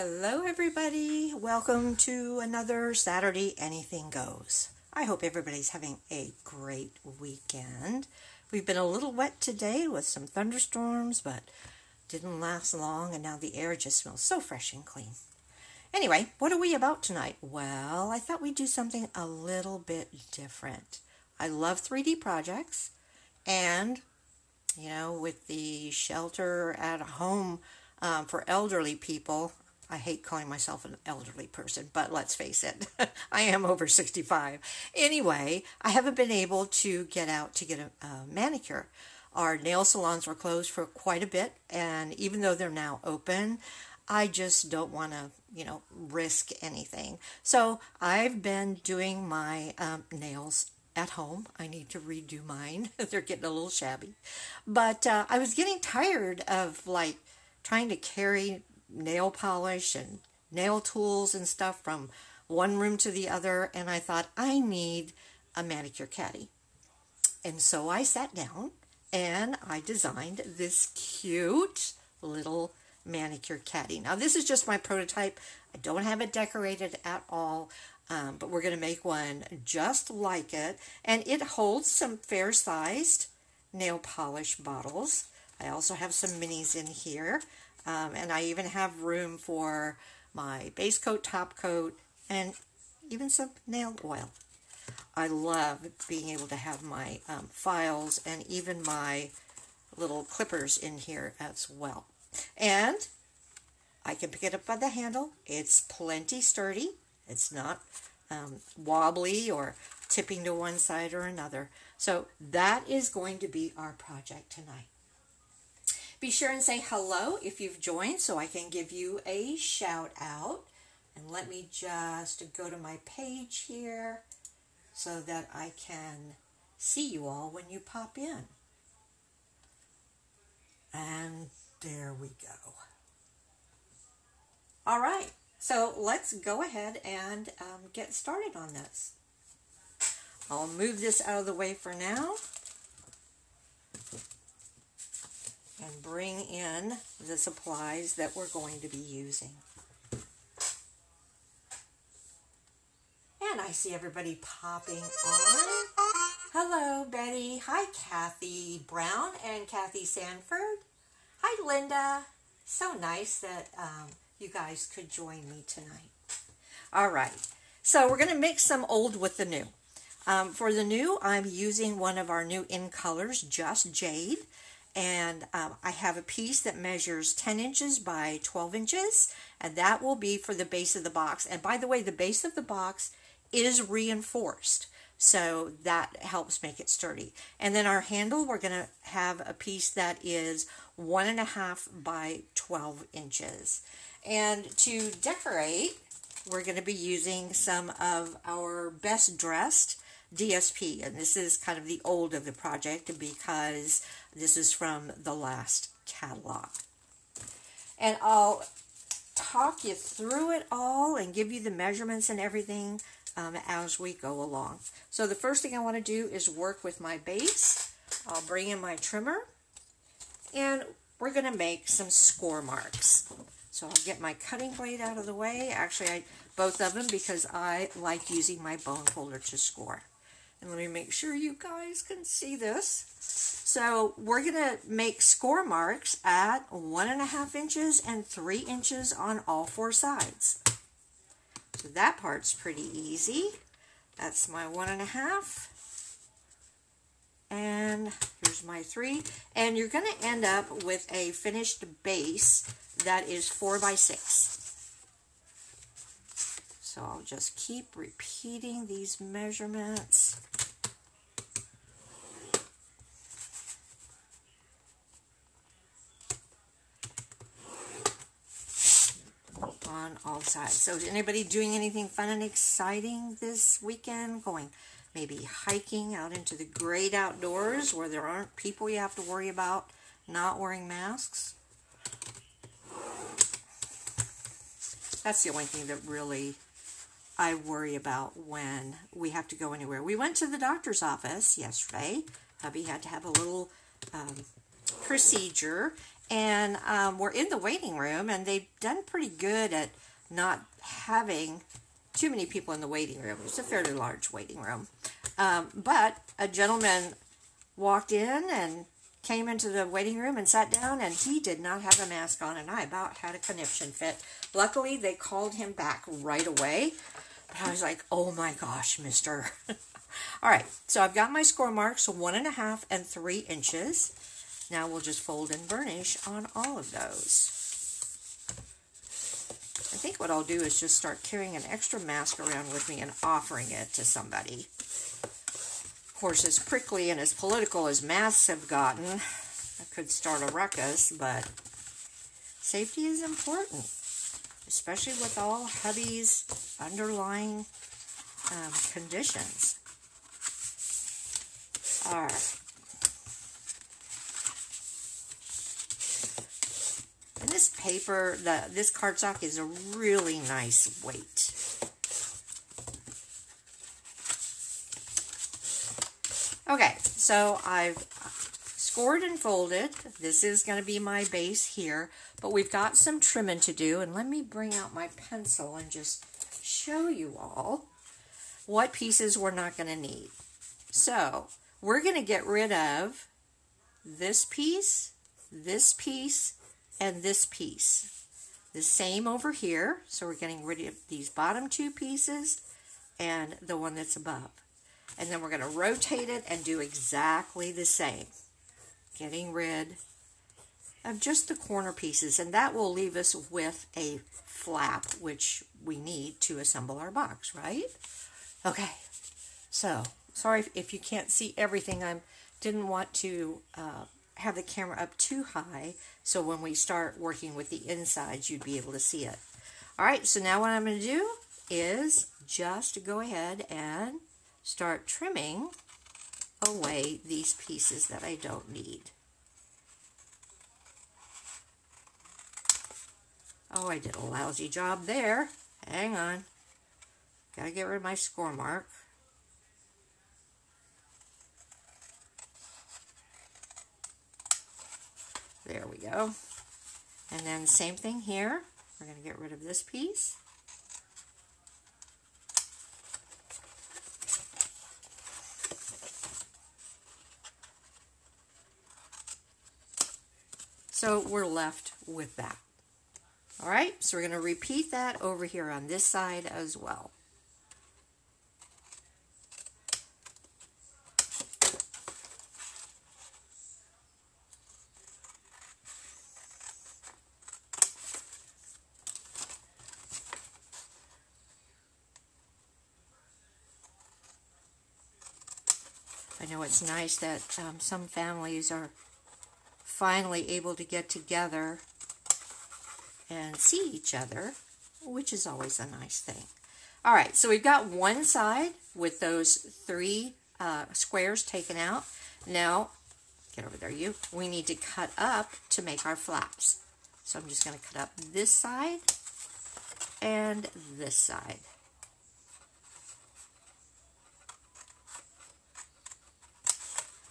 Hello, everybody. Welcome to another Saturday Anything Goes. I hope everybody's having a great weekend. We've been a little wet today with some thunderstorms, but didn't last long, and now the air just smells so fresh and clean. Anyway, what are we about tonight? Well, I thought we'd do something a little bit different. I love 3D projects, and you know, with the shelter at home um, for elderly people, I hate calling myself an elderly person, but let's face it, I am over 65. Anyway, I haven't been able to get out to get a, a, manicure. Our nail salons were closed for quite a bit, and even though they're now open, I just don't want to, you know, risk anything. So I've been doing my um, nails at home. I need to redo mine. they're getting a little shabby. But uh, I was getting tired of like trying to carry nail polish and nail tools and stuff from one room to the other, and I thought, I need a manicure caddy. And so I sat down and I designed this cute little manicure caddy. Now, this is just my prototype. I don't have it decorated at all, um, but we're going to make one just like it. And it holds some fair sized nail polish bottles. I also have some minis in here. Um, and I even have room for my base coat, top coat, and even some nail oil. I love being able to have my um, files and even my little clippers in here as well. And I can pick it up by the handle. It's plenty sturdy. It's not um, wobbly or tipping to one side or another. So that is going to be our project tonight. Be sure and say hello if you've joined so I can give you a shout out. And let me just go to my page here so that I can see you all when you pop in. And there we go. All right, so let's go ahead and um, get started on this. I'll move this out of the way for now. And bring in the supplies that we're going to be using. And I see everybody popping on. Hello, Betty. Hi, Kathy Brown and Kathy Sanford. Hi, Linda. So nice that um, you guys could join me tonight. All right. So we're going to mix some old with the new. Um, for the new, I'm using one of our new in colors, Just Jade and um, I have a piece that measures 10 inches by 12 inches and that will be for the base of the box. And by the way the base of the box is reinforced so that helps make it sturdy. And then our handle we're going to have a piece that is one and a half by 12 inches. And to decorate we're going to be using some of our best dressed DSP, and this is kind of the old of the project because this is from the last catalog. And I'll talk you through it all and give you the measurements and everything um, as we go along. So the first thing I want to do is work with my base. I'll bring in my trimmer and we're going to make some score marks. So I'll get my cutting blade out of the way. Actually, I both of them because I like using my bone folder to score. And let me make sure you guys can see this. So we're going to make score marks at one and a half inches and three inches on all four sides. So that part's pretty easy. That's my one and a half. And here's my three. And you're going to end up with a finished base that is four by six. So I'll just keep repeating these measurements. On all sides. So is anybody doing anything fun and exciting this weekend? Going maybe hiking out into the great outdoors where there aren't people you have to worry about not wearing masks? That's the only thing that really I worry about when we have to go anywhere. We went to the doctor's office yesterday. Hubby had to have a little um, procedure, and um, we're in the waiting room, and they've done pretty good at not having too many people in the waiting room. It's a fairly large waiting room. Um, but a gentleman walked in and came into the waiting room and sat down, and he did not have a mask on, and I about had a conniption fit. Luckily, they called him back right away. But I was like, oh my gosh, mister. All right, so I've got my score marks, one and a half and three inches. Now we'll just fold and burnish on all of those. I think what I'll do is just start carrying an extra mask around with me and offering it to somebody. Of course, as prickly and as political as masks have gotten, I could start a ruckus, but safety is important, especially with all hubby's underlying um, conditions. All right. And this paper, the this cardstock is a really nice weight. Okay, so I've scored and folded. This is going to be my base here, but we've got some trimming to do. And let me bring out my pencil and just show you all what pieces we're not going to need. So we're going to get rid of this piece, this piece, and this piece. The same over here. So we're getting rid of these bottom two pieces and the one that's above. And then we're going to rotate it and do exactly the same. Getting rid of just the corner pieces. And that will leave us with a flap, which we need to assemble our box, right? Okay. So, sorry if you can't see everything. I didn't want to uh, have the camera up too high so when we start working with the insides you'd be able to see it. Alright, so now what I'm going to do is just go ahead and start trimming away these pieces that I don't need. Oh, I did a lousy job there. Hang on. Gotta get rid of my score mark. There we go. And then same thing here. We're going to get rid of this piece. So we're left with that. All right, so we're going to repeat that over here on this side as well. It's nice that um, some families are finally able to get together and see each other, which is always a nice thing. All right, so we've got one side with those three uh, squares taken out. Now, get over there, you. We need to cut up to make our flaps. So I'm just going to cut up this side and this side.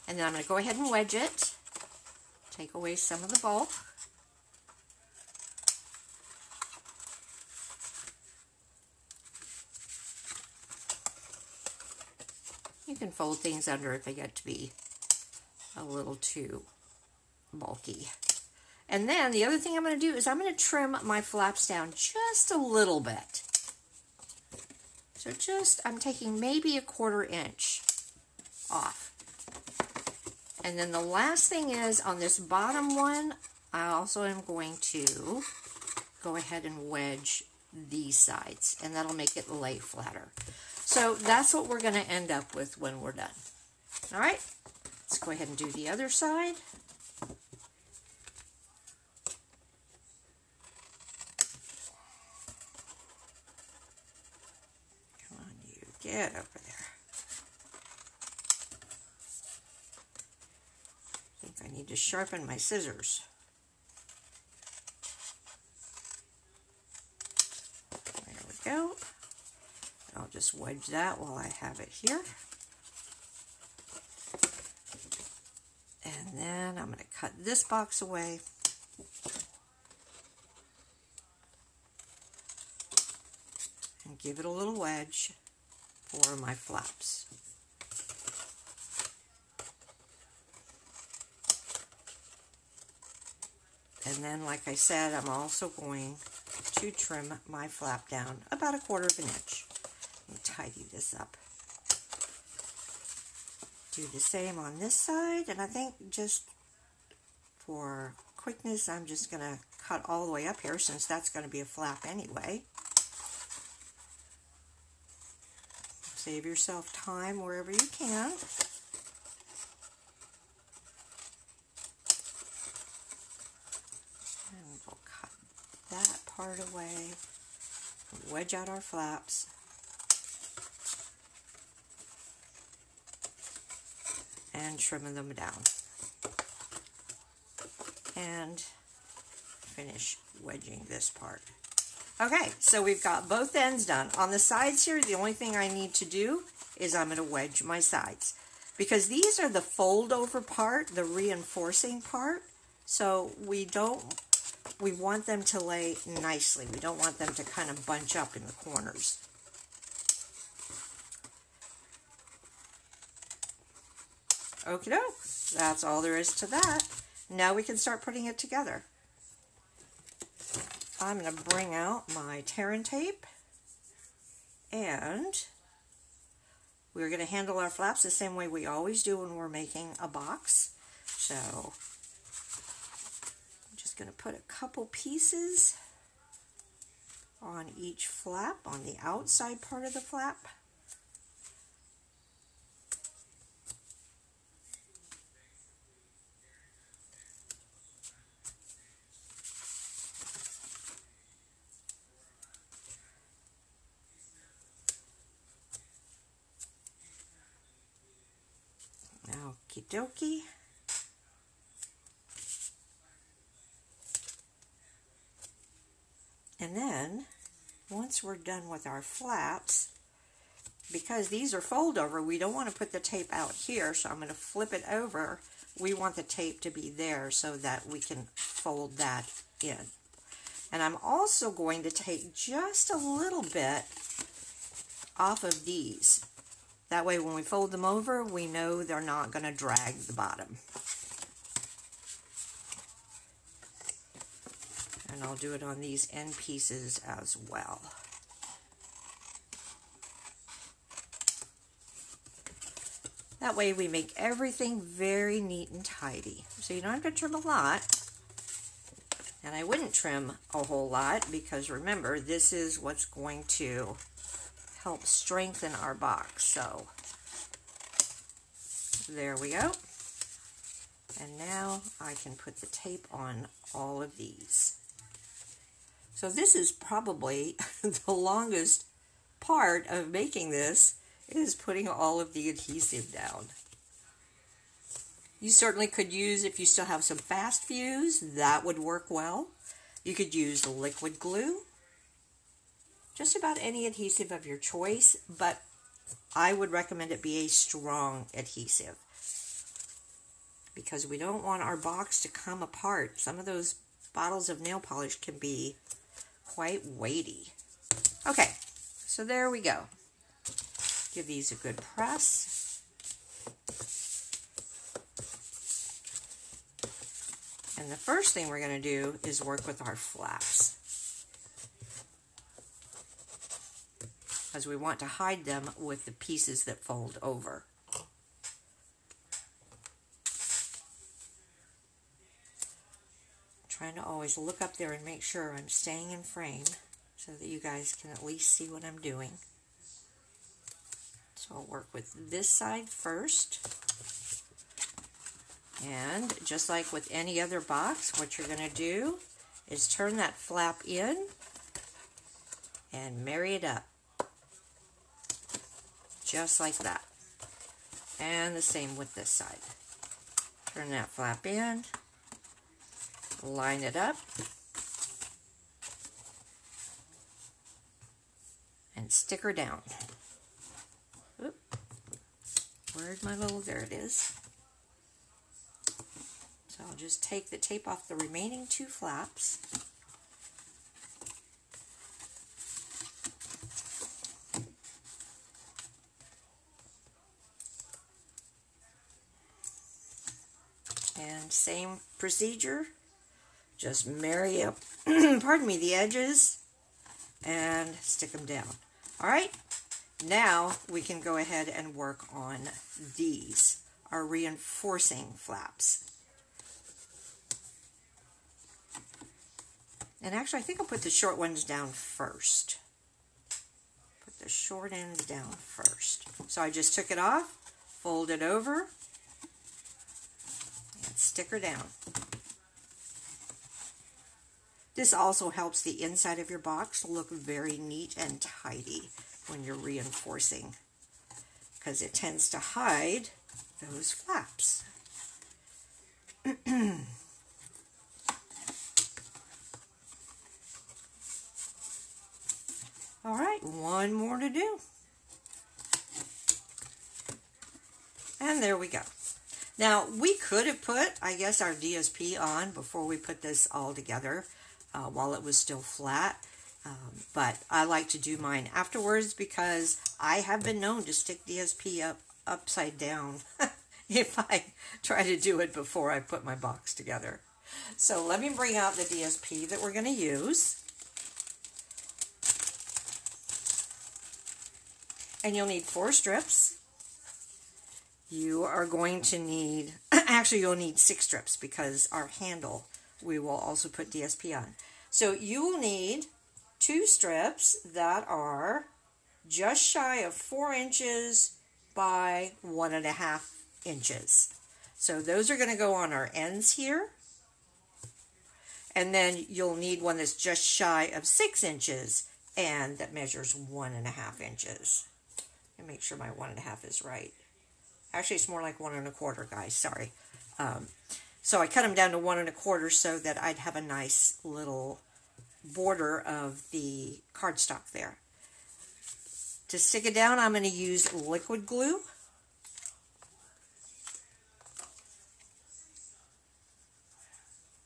And then I'm going to go ahead and wedge it. Take away some of the bulk. You can fold things under if they get to be a little too bulky. And then the other thing I'm going to do is I'm going to trim my flaps down just a little bit. So just, I'm taking maybe a quarter inch off. And then the last thing is on this bottom one, I also am going to go ahead and wedge these sides and that'll make it lay flatter. So that's what we're going to end up with when we're done. All right, let's go ahead and do the other side. Come on, you get over there. need to sharpen my scissors. There we go. I'll just wedge that while I have it here. And then I'm going to cut this box away. And give it a little wedge for my flaps. And then, like I said, I'm also going to trim my flap down about a quarter of an inch. Let me tidy this up. Do the same on this side, and I think just for quickness, I'm just going to cut all the way up here since that's going to be a flap anyway. Save yourself time wherever you can. And we'll cut that part away. Wedge out our flaps. And trimming them down. And finish wedging this part. Okay, so we've got both ends done. On the sides here, the only thing I need to do is I'm going to wedge my sides. Because these are the fold over part, the reinforcing part. So we don't, we want them to lay nicely. We don't want them to kind of bunch up in the corners. Okie doke. That's all there is to that. Now we can start putting it together. I'm going to bring out my tear and tape and we're going to handle our flaps the same way we always do when we're making a box. So going to put a couple pieces on each flap, on the outside part of the flap. Okie dokie. Then, once we're done with our flaps, because these are fold over, we don't want to put the tape out here, so I'm going to flip it over. We want the tape to be there so that we can fold that in. And I'm also going to take just a little bit off of these that way when we fold them over, we know they're not going to drag the bottom. And I'll do it on these end pieces as well. That way we make everything very neat and tidy. So you don't have to trim a lot. And I wouldn't trim a whole lot because remember, this is what's going to help strengthen our box. So there we go. And now I can put the tape on all of these. So this is probably the longest part of making this is putting all of the adhesive down. You certainly could use, if you still have some fast fuse, that would work well. You could use liquid glue just about any adhesive of your choice, but I would recommend it be a strong adhesive because we don't want our box to come apart. Some of those bottles of nail polish can be quite weighty. Okay, so there we go. Give these a good press. And the first thing we're going to do is work with our flaps. as we want to hide them with the pieces that fold over. Trying to always look up there and make sure I'm staying in frame so that you guys can at least see what I'm doing. So I'll work with this side first. And just like with any other box, what you're going to do is turn that flap in and marry it up just like that. And the same with this side. Turn that flap in, line it up and stick her down. Oop. Where'd my little, there it is. So I'll just take the tape off the remaining two flaps. And same procedure, just marry up, pardon me, the edges and stick them down. All right, now we can go ahead and work on these, our reinforcing flaps. And actually, I think I'll put the short ones down first. Put the short ends down first. So I just took it off, fold it over, and stick her down. This also helps the inside of your box look very neat and tidy when you're reinforcing because it tends to hide those flaps. All right, one more to do. And there we go. Now, we could have put, I guess, our DSP on before we put this all together uh, while it was still flat. Um, but I like to do mine afterwards because I have been known to stick DSP up upside down if I try to do it before I put my box together. So let me bring out the DSP that we're going to use. And you'll need four strips. You are going to need, actually you'll need six strips because our handle we will also put DSP on. So you will need two strips that are just shy of four inches by one and a half inches. So those are going to go on our ends here. And then you'll need one that's just shy of six inches and that measures one and a half inches. And make sure my one and a half is right. Actually, it's more like one and a quarter, guys. Sorry. Um, so I cut them down to one and a quarter so that I'd have a nice little border of the cardstock there. To stick it down, I'm going to use liquid glue.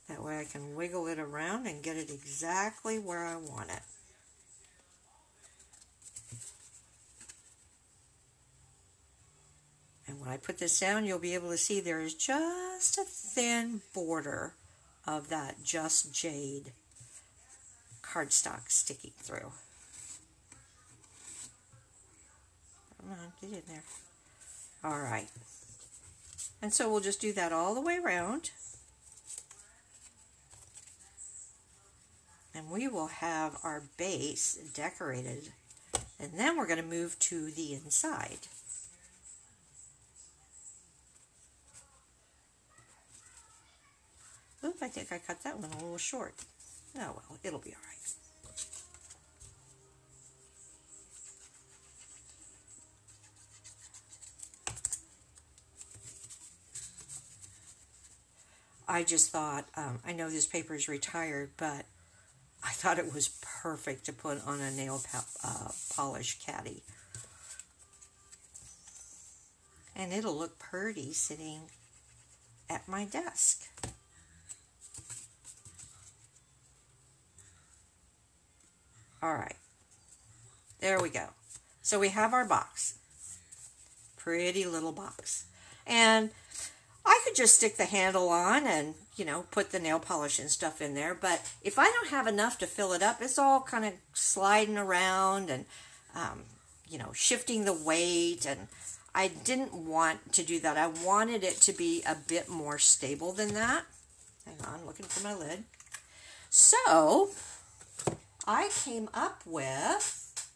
That way I can wiggle it around and get it exactly where I want it. And when I put this down, you'll be able to see there is just a thin border of that Just Jade cardstock sticking through. Come on, get in there. All right. And so we'll just do that all the way around. And we will have our base decorated. And then we're going to move to the inside. Think I cut that one a little short. Oh well, it'll be all right. I just thought, um, I know this paper is retired, but I thought it was perfect to put on a nail uh, polish caddy. And it'll look pretty sitting at my desk. All right. There we go. So we have our box. Pretty little box. And I could just stick the handle on and, you know, put the nail polish and stuff in there. But if I don't have enough to fill it up, it's all kind of sliding around and, um, you know, shifting the weight. And I didn't want to do that. I wanted it to be a bit more stable than that. Hang on, looking for my lid. So, I came up with,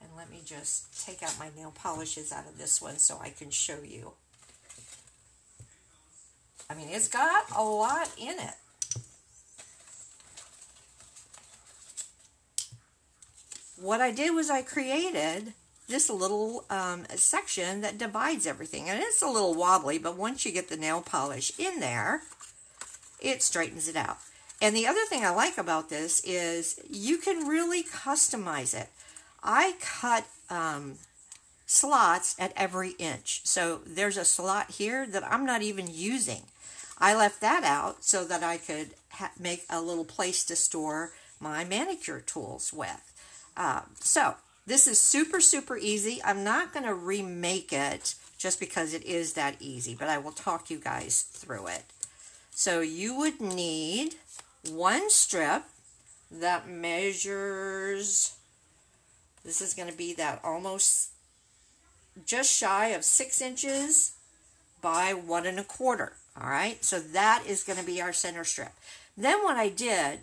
and let me just take out my nail polishes out of this one so I can show you. I mean, it's got a lot in it. What I did was I created this little um, section that divides everything. And it's a little wobbly, but once you get the nail polish in there, it straightens it out. And the other thing I like about this is you can really customize it. I cut um, slots at every inch. So there's a slot here that I'm not even using. I left that out so that I could make a little place to store my manicure tools with. Um, so this is super, super easy. I'm not going to remake it just because it is that easy, but I will talk you guys through it. So you would need one strip that measures, this is going to be that almost just shy of six inches by one and a quarter. All right, so that is going to be our center strip. Then what I did,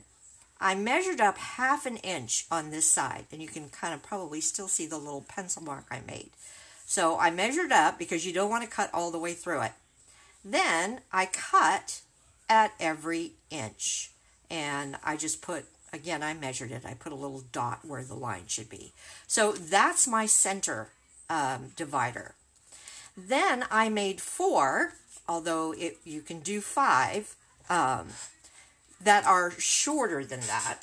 I measured up half an inch on this side, and you can kind of probably still see the little pencil mark I made. So I measured up because you don't want to cut all the way through it. Then I cut at every inch, and I just put, again, I measured it. I put a little dot where the line should be. So that's my center um, divider. Then I made four, although it, you can do five, um, that are shorter than that.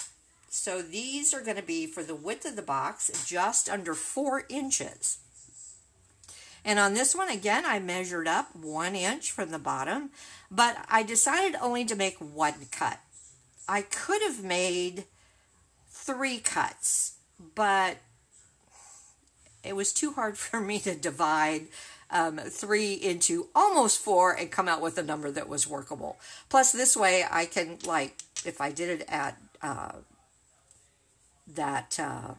So these are going to be for the width of the box just under four inches. And on this one, again, I measured up one inch from the bottom, but I decided only to make one cut. I could have made three cuts, but it was too hard for me to divide um, three into almost four and come out with a number that was workable. Plus, this way I can, like, if I did it at uh, that uh,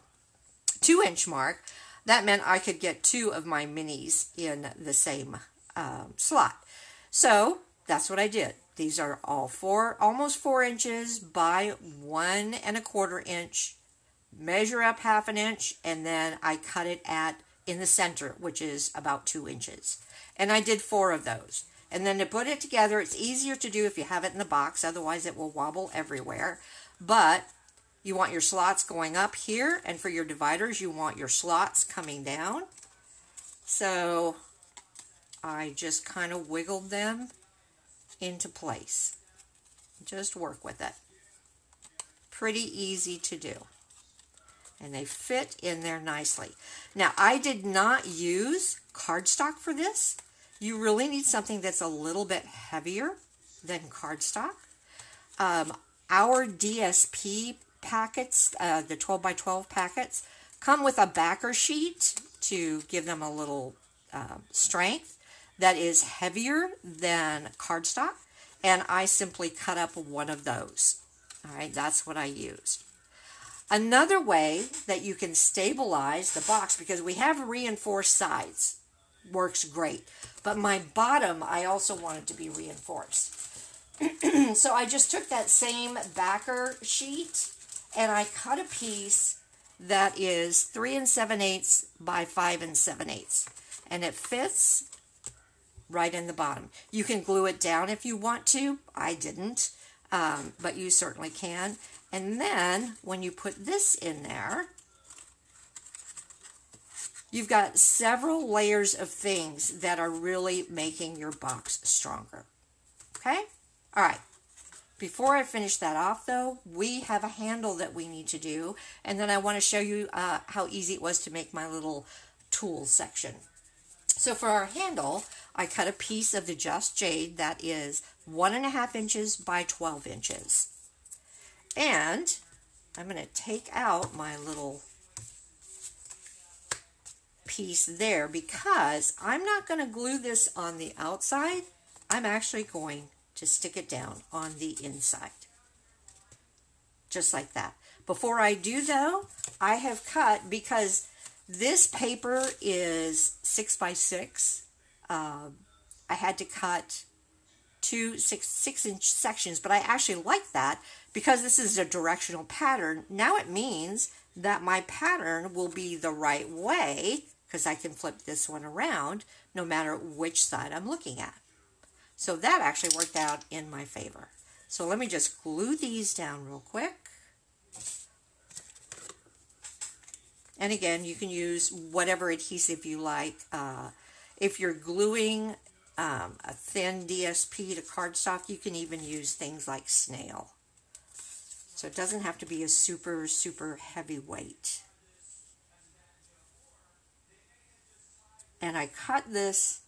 two inch mark, that meant I could get two of my minis in the same um, slot. So that's what I did. These are all four, almost four inches by one and a quarter inch. Measure up half an inch, and then I cut it at in the center, which is about two inches. And I did four of those. And then to put it together, it's easier to do if you have it in the box, otherwise it will wobble everywhere. But you want your slots going up here, and for your dividers, you want your slots coming down. So I just kind of wiggled them into place. Just work with it. Pretty easy to do and they fit in there nicely. Now, I did not use cardstock for this. You really need something that's a little bit heavier than cardstock. Um, our DSP packets, uh, the 12 by 12 packets, come with a backer sheet to give them a little uh, strength that is heavier than cardstock. And I simply cut up one of those. All right, that's what I used. Another way that you can stabilize the box, because we have reinforced sides, works great. But my bottom, I also wanted to be reinforced. so I just took that same backer sheet and I cut a piece that is 3 and 7 eighths by 5 and 7 eighths. And it fits right in the bottom. You can glue it down if you want to. I didn't, um, but you certainly can. And then when you put this in there, you've got several layers of things that are really making your box stronger. Okay? All right. Before I finish that off, though, we have a handle that we need to do, and then I want to show you uh, how easy it was to make my little tools section. So for our handle, I cut a piece of the Just Jade that is one and a half inches by 12 inches. And I'm going to take out my little piece there because I'm not going to glue this on the outside. I'm actually going to stick it down on the inside. Just like that. Before I do though, I have cut because this paper is six by six. Uh, I had to cut two six six inch sections, but I actually like that because this is a directional pattern. Now it means that my pattern will be the right way because I can flip this one around no matter which side I'm looking at. So that actually worked out in my favor. So let me just glue these down real quick. And again, you can use whatever adhesive you like. Uh, if you're gluing um, a thin DSP to cardstock, you can even use things like snail. So it doesn't have to be a super, super heavy weight. And I cut this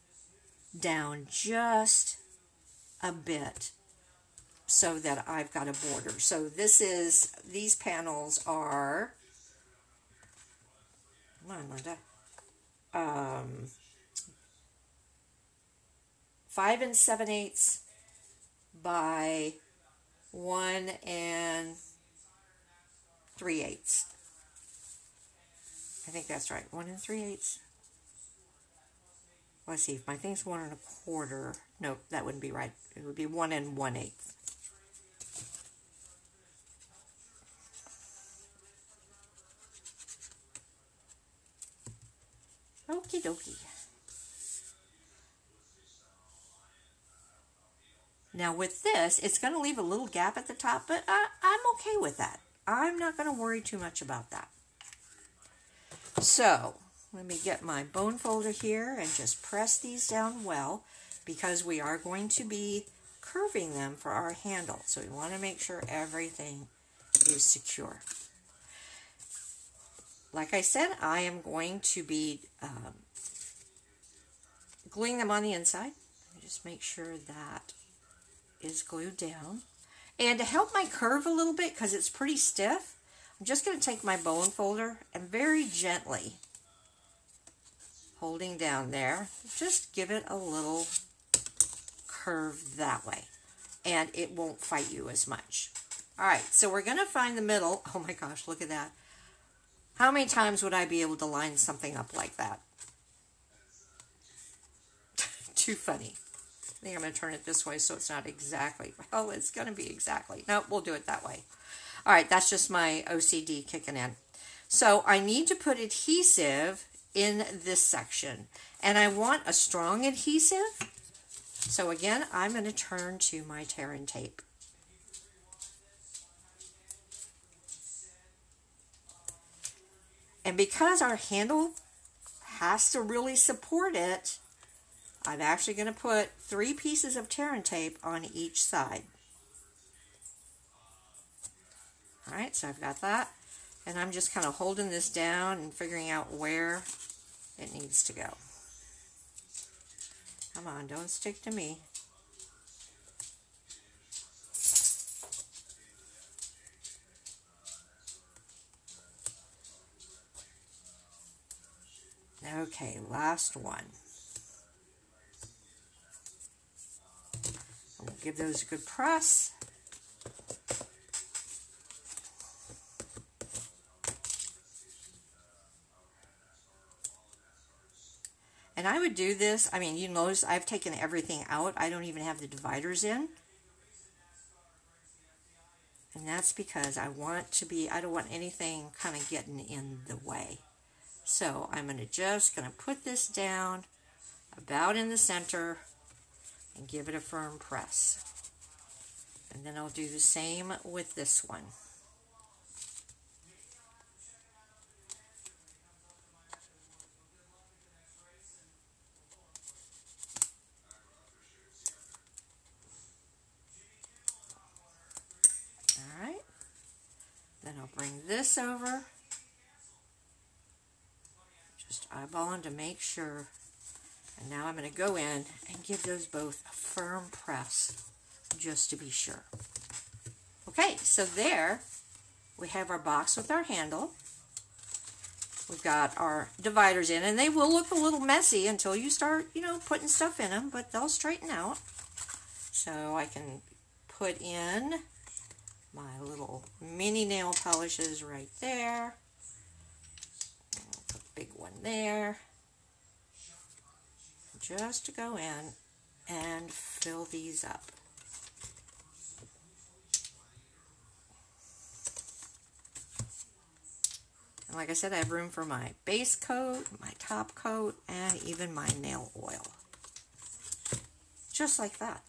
down just a bit so that I've got a border. So this is, these panels are, come on Linda, um, five and seven eighths by one and three eighths. I think that's right. One and three eighths. Let's see, if my thing's one and a quarter, no, that wouldn't be right. It would be one and one eighth. Okie dokie. Now with this, it's going to leave a little gap at the top, but I, I'm okay with that. I'm not going to worry too much about that. So let me get my bone folder here and just press these down well because we are going to be curving them for our handle. So we want to make sure everything is secure. Like I said, I am going to be um, gluing them on the inside. Just make sure that is glued down. And to help my curve a little bit, because it's pretty stiff, I'm just going to take my bone folder and very gently, holding down there, just give it a little curve that way. And it won't fight you as much. All right, so we're going to find the middle. Oh my gosh, look at that. How many times would I be able to line something up like that? Too funny. I think I'm going to turn it this way so it's not exactly. Well, oh, it's going to be exactly. No, we'll do it that way. All right, that's just my OCD kicking in. So I need to put adhesive in this section. And I want a strong adhesive. So again, I'm going to turn to my tear and tape. And because our handle has to really support it, I'm actually going to put three pieces of tear and tape on each side. All right, so I've got that. And I'm just kind of holding this down and figuring out where it needs to go. Come on, don't stick to me. Okay, last one. Give those a good press. And I would do this, I mean, you notice I've taken everything out. I don't even have the dividers in. And that's because I want to be, I don't want anything kind of getting in the way. So I'm going to just going to put this down about in the center and give it a firm press. And then I'll do the same with this one. All right. Then I'll bring this over. Just eyeballing to make sure and now I'm going to go in and give those both a firm press just to be sure. Okay, so there we have our box with our handle. We've got our dividers in, and they will look a little messy until you start, you know, putting stuff in them, but they'll straighten out. So I can put in my little mini nail polishes right there. Big one there just to go in and fill these up. And like I said, I have room for my base coat, my top coat, and even my nail oil. Just like that.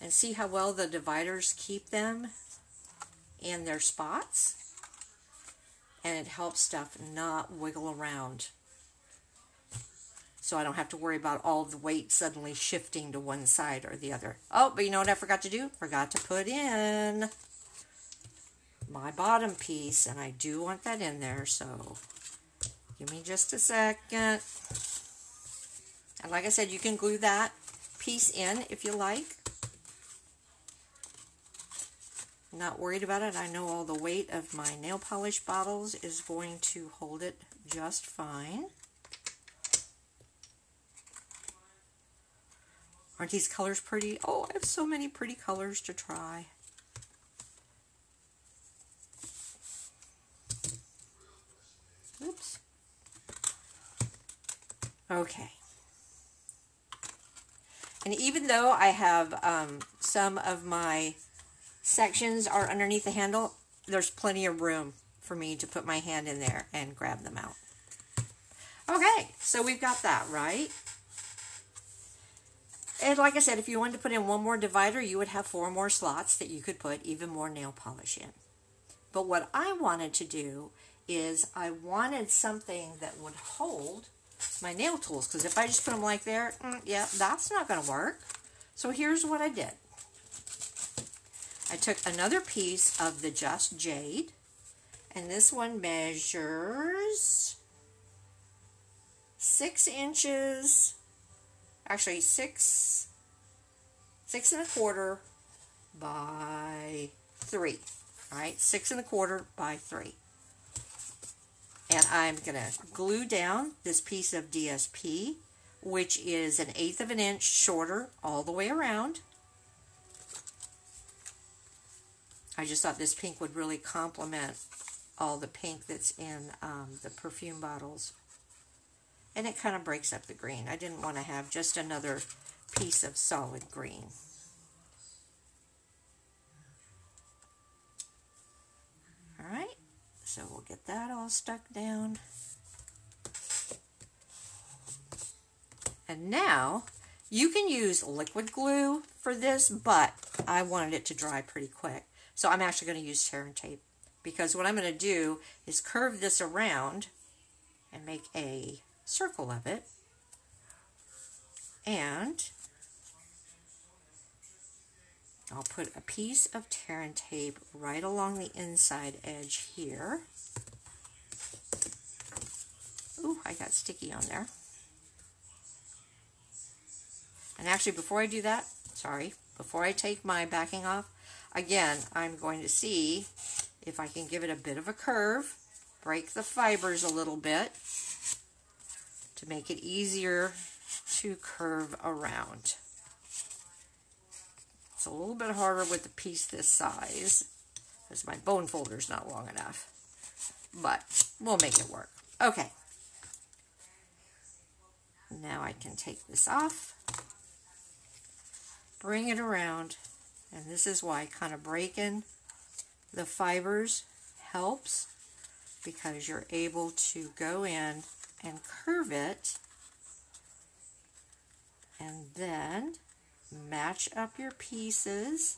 And see how well the dividers keep them in their spots? And it helps stuff not wiggle around so I don't have to worry about all the weight suddenly shifting to one side or the other. Oh, but you know what I forgot to do? Forgot to put in my bottom piece, and I do want that in there, so give me just a second. And like I said, you can glue that piece in if you like. Not worried about it. I know all the weight of my nail polish bottles is going to hold it just fine. Aren't these colors pretty? Oh, I have so many pretty colors to try. Oops. Okay. And even though I have um, some of my sections are underneath the handle, there's plenty of room for me to put my hand in there and grab them out. Okay, so we've got that, right? And like I said, if you wanted to put in one more divider, you would have four more slots that you could put even more nail polish in. But what I wanted to do is I wanted something that would hold my nail tools because if I just put them like there, mm, yeah, that's not going to work. So here's what I did. I took another piece of the Just Jade and this one measures six inches, actually six, six and a quarter by three. All right, six and a quarter by three. And I'm going to glue down this piece of DSP, which is an eighth of an inch shorter all the way around. I just thought this pink would really complement all the pink that's in um, the perfume bottles. And it kind of breaks up the green. I didn't want to have just another piece of solid green. All right, so we'll get that all stuck down. And now you can use liquid glue for this, but I wanted it to dry pretty quick. So I'm actually going to use tear and tape because what I'm going to do is curve this around and make a circle of it. And I'll put a piece of tear and tape right along the inside edge here. Ooh, I got sticky on there. And actually, before I do that, sorry, before I take my backing off, again, I'm going to see if I can give it a bit of a curve, break the fibers a little bit to make it easier to curve around. It's a little bit harder with a piece this size because my bone folder is not long enough, but we'll make it work. Okay. Now I can take this off, bring it around, and this is why kind of breaking the fibers helps because you're able to go in and curve it and then match up your pieces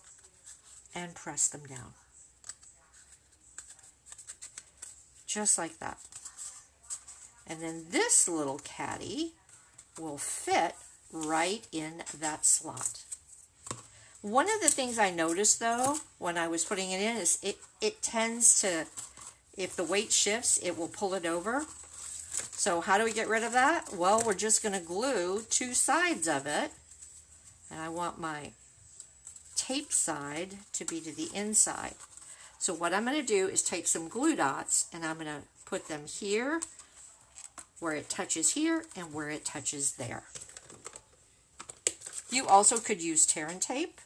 and press them down. Just like that. And then this little caddy will fit right in that slot. One of the things I noticed though when I was putting it in is it, it tends to, if the weight shifts, it will pull it over. So how do we get rid of that? Well, we're just going to glue two sides of it. And I want my tape side to be to the inside. So what I'm going to do is take some glue dots and I'm going to put them here, where it touches here, and where it touches there. You also could use tear and tape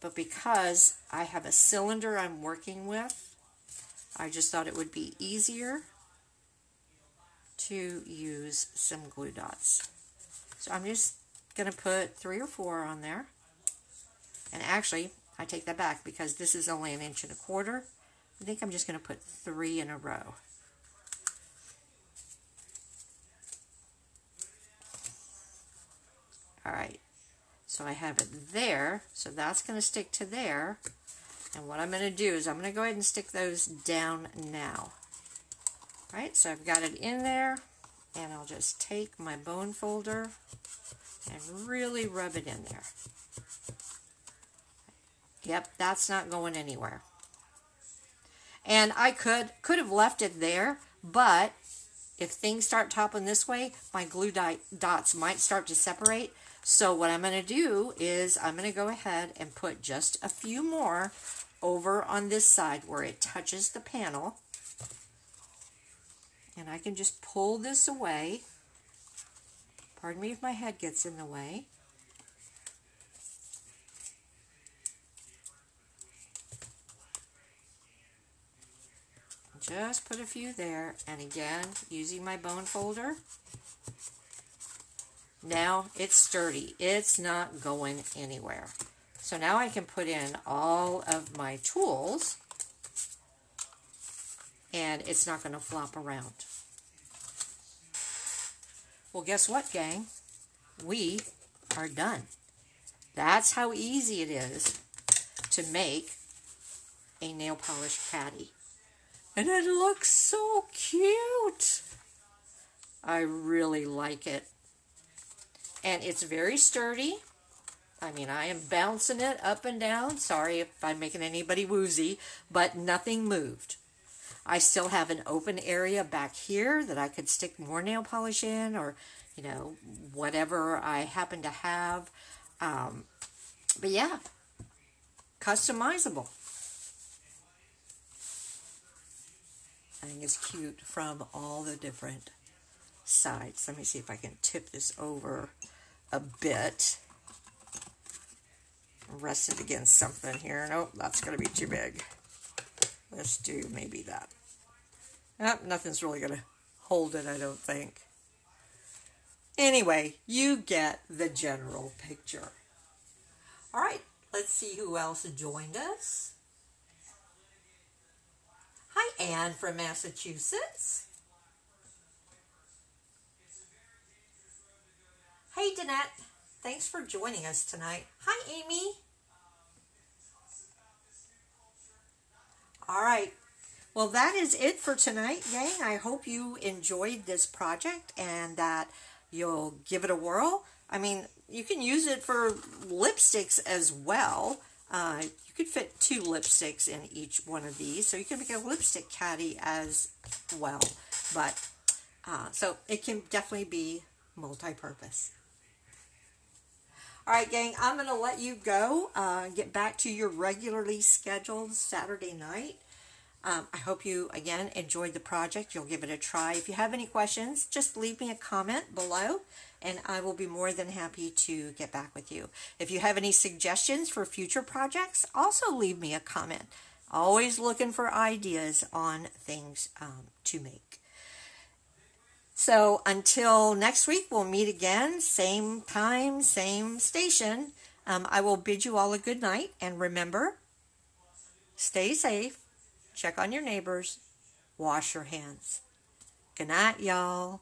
but because I have a cylinder I'm working with, I just thought it would be easier to use some glue dots. So I'm just going to put three or four on there. And actually, I take that back because this is only an inch and a quarter. I think I'm just going to put three in a row. All right. So I have it there, so that's going to stick to there. And what I'm going to do is I'm going to go ahead and stick those down now. Right, so I've got it in there, and I'll just take my bone folder and really rub it in there. Yep, that's not going anywhere. And I could could have left it there, but if things start toppling this way, my glue dots might start to separate. So what I'm going to do is I'm going to go ahead and put just a few more over on this side where it touches the panel. And I can just pull this away, Pardon me if my head gets in the way. Just put a few there, and again, using my bone folder. Now it's sturdy. It's not going anywhere. So now I can put in all of my tools, and it's not going to flop around. Well, guess what, gang? We are done. That's how easy it is to make a nail polish caddy. And it looks so cute. I really like it. And it's very sturdy. I mean, I am bouncing it up and down. Sorry if I'm making anybody woozy, but nothing moved. I still have an open area back here that I could stick more nail polish in or, you know, whatever I happen to have. Um, but yeah, customizable. I think it's cute from all the different sides. Let me see if I can tip this over a bit. Rest it against something here. Nope, that's going to be too big. Let's do maybe that. Nope, nothing's really going to hold it, I don't think. Anyway, you get the general picture. All right, let's see who else joined us. Hi, Anne from Massachusetts. Hey, Danette. Thanks for joining us tonight. Hi, Amy. All right, well, that is it for tonight, gang. I hope you enjoyed this project and that you'll give it a whirl. I mean, you can use it for lipsticks as well. Uh, you could fit two lipsticks in each one of these, so you can make a lipstick caddy as well. But uh, so it can definitely be multi-purpose. All right, gang, I'm going to let you go. Uh, get back to your regularly scheduled Saturday night. Um, I hope you, again, enjoyed the project. You'll give it a try. If you have any questions, just leave me a comment below, and I will be more than happy to get back with you. If you have any suggestions for future projects, also leave me a comment. Always looking for ideas on things um, to make. So until next week, we'll meet again, same time, same station. Um, I will bid you all a good night, and remember, stay safe check on your neighbors, wash your hands. Good night, y'all.